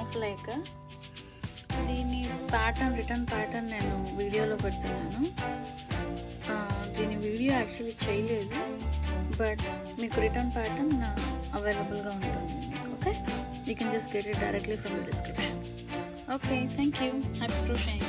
Things like దీని pattern return pattern నేను వీడియోలో పెడుతున్నాను. దీని వీడియో యాక్చువల్లీ చేయలేదు బట్ మీకు రిటర్న్ ప్యాటర్న్ అవైలబుల్గా ఉంటుంది okay you can just get it directly from the description okay thank you happy crocheting